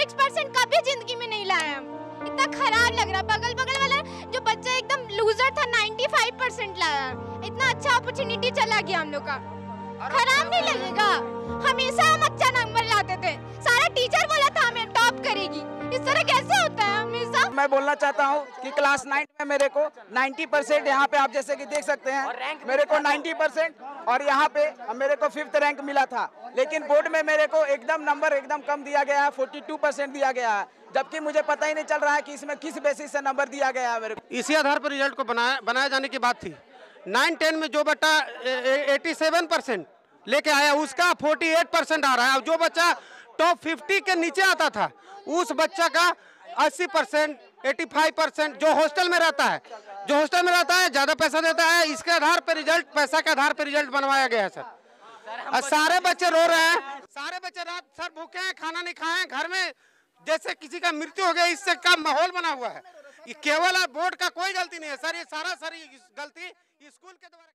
Six percent कभी ज़िंदगी में नहीं लाया हम। इतना खराब लग रहा बगल बगल वाला जो बच्चा एकदम लूजर था नाइन्टी फाइव परसेंट लाया। इतना अच्छा अपॉर्चुनिटी चला गया हम लोग का। खराब नहीं लगेगा। हमेशा हम अच्छा नंबर लाते थे। सारा टीचर बोला था हमें टॉप करेगी। इस तरह कैसे होता है हमेशा? मैं बोलना चाहता हूँ कि क्लास नाइन में मेरे को 90 परसेंट यहाँ पे आप जैसे कि देख सकते हैं। मेरे को 90 परसेंट और यहाँ पे मेरे को फिफ्थ रैंक मिला था। लेकिन बोर्ड में मेरे को एकदम नंबर एकदम कम दिया गया है 42 परसेंट दिया गया है। जबकि मुझे पता ही नहीं चल रहा है कि इसमें किस बेसिस से नंबर दिया गया है मेरे को। इसी आधार पर रिज़ल्ट को बनाया बनाया जाने की बात थी। नाइन टेन में जो बच्चा एटी सेवन परसेंट लेके आया, उसका फोर्टी एट परसेंट आ रहा है। जो बच्चा टॉप फिफ्टी के नीचे आता था, उस बच्चा का अस्सी परसेंट एटी फाइव परसेंट जो हॉस्टल में रहता है, जो हॉस्टल में रहता है, ज़्यादा पैसा देता है, इसके आधार पर रिज़ल्ट पैसा के आधार पर रिज़ल्ट बनवाया गया है, सर। और सारे बच्चे रो रहे हैं। सारे बच्चे रात सर भूखे हैं खाना नहीं खाए हैं घर में जैसे किसी का मृत्यु हो गया इससे का माहौल बना हुआ है? ये केवल बोर्ड का कोई गलती नहीं है। सर ये सारा सर ये गलती स्कूल के द्वारा